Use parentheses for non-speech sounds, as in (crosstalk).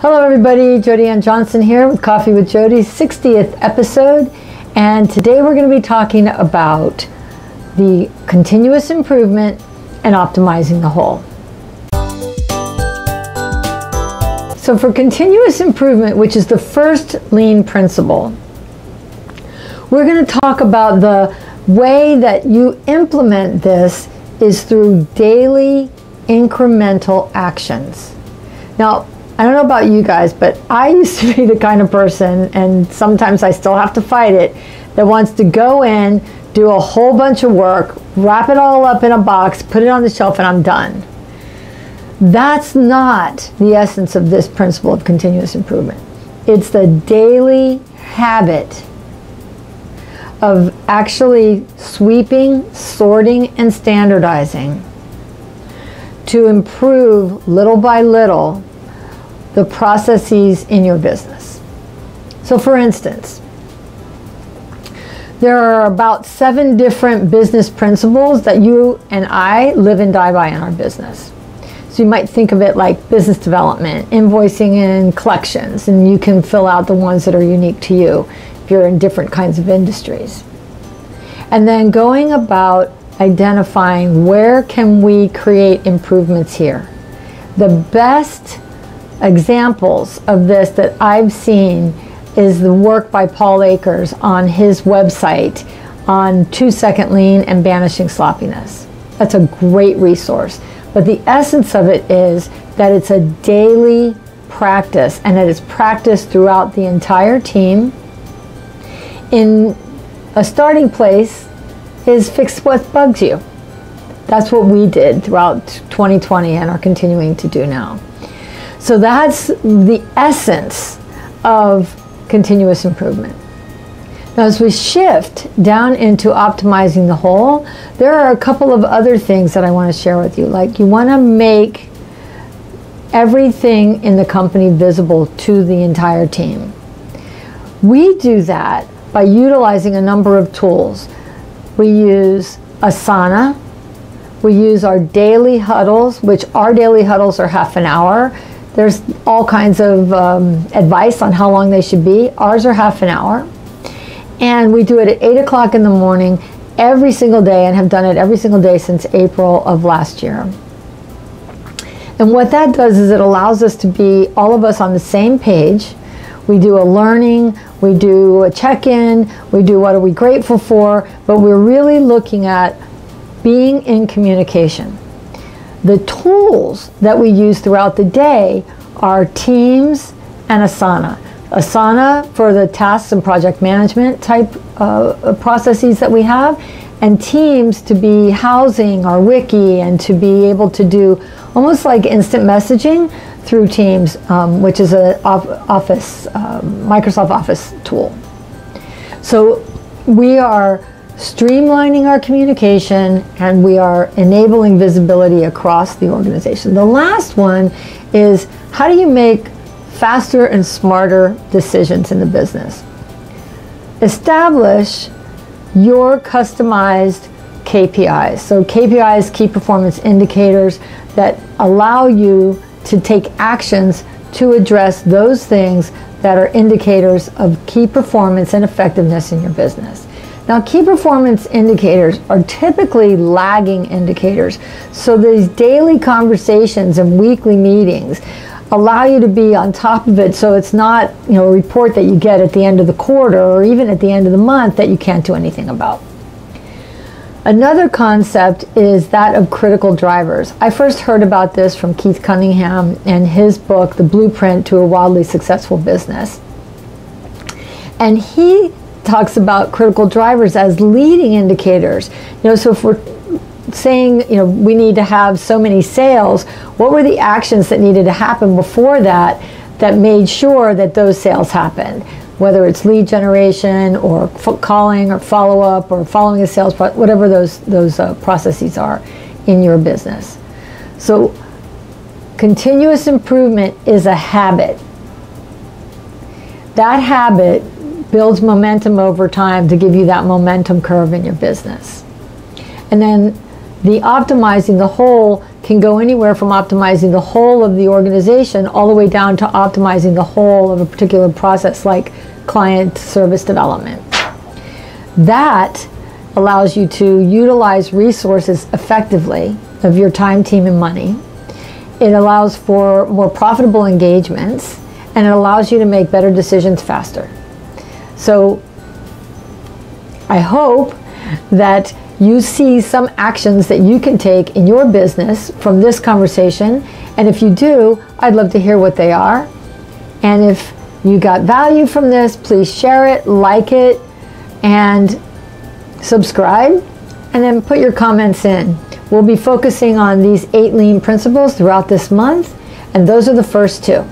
Hello, everybody. Jody Ann Johnson here with Coffee with Jody's 60th episode. And today we're going to be talking about the continuous improvement and optimizing the whole. So, for continuous improvement, which is the first lean principle, we're going to talk about the way that you implement this is through daily incremental actions. Now, I don't know about you guys, but I (laughs) used to be the kind of person, and sometimes I still have to fight it, that wants to go in, do a whole bunch of work, wrap it all up in a box, put it on the shelf, and I'm done. That's not the essence of this principle of continuous improvement. It's the daily habit of actually sweeping, sorting, and standardizing to improve little by little the processes in your business. So, for instance, there are about seven different business principles that you and I live and die by in our business. So you might think of it like business development, invoicing and collections, and you can fill out the ones that are unique to you if you're in different kinds of industries. And then going about identifying where can we create improvements here. The best examples of this that I've seen is the work by Paul Akers on his website on two second lean and banishing sloppiness. That's a great resource. But the essence of it is that it's a daily practice and it is practiced throughout the entire team. In a starting place is fix what bugs you. That's what we did throughout 2020 and are continuing to do now. So that's the essence of continuous improvement. Now, as we shift down into optimizing the whole, there are a couple of other things that I want to share with you. Like, you want to make everything in the company visible to the entire team. We do that by utilizing a number of tools. We use Asana, we use our daily huddles, which our daily huddles are half an hour. There's all kinds of um, advice on how long they should be. Ours are half an hour. And we do it at 8 o'clock in the morning every single day and have done it every single day since April of last year. And what that does is it allows us to be all of us on the same page. We do a learning, we do a check in, we do what are we grateful for, but we're really looking at being in communication. The tools that we use throughout the day are Teams and Asana. Asana for the tasks and project management type uh, processes that we have, and Teams to be housing our wiki and to be able to do almost like instant messaging through Teams, um, which is a Office, um, Microsoft Office tool. So we are streamlining our communication and we are enabling visibility across the organization. The last one is how do you make faster and smarter decisions in the business? Establish your customized KPIs. So KPIs, key performance indicators that allow you to take actions to address those things that are indicators of key performance and effectiveness in your business. Now, key performance indicators are typically lagging indicators. So these daily conversations and weekly meetings allow you to be on top of it so it's not you know a report that you get at the end of the quarter or even at the end of the month that you can't do anything about. Another concept is that of critical drivers. I first heard about this from Keith Cunningham and his book, The Blueprint to a Wildly Successful Business. And he talks about critical drivers as leading indicators. You know, so if we're saying, you know, we need to have so many sales, what were the actions that needed to happen before that that made sure that those sales happened? Whether it's lead generation or calling or follow up or following a sales, whatever those those uh, processes are in your business. So, continuous improvement is a habit. That habit builds momentum over time to give you that momentum curve in your business. And then the optimizing the whole can go anywhere from optimizing the whole of the organization all the way down to optimizing the whole of a particular process like client service development. That allows you to utilize resources effectively of your time, team, and money. It allows for more profitable engagements and it allows you to make better decisions faster. So I hope that you see some actions that you can take in your business from this conversation. And if you do, I'd love to hear what they are. And if you got value from this, please share it, like it, and subscribe, and then put your comments in. We'll be focusing on these eight lean principles throughout this month, and those are the first two.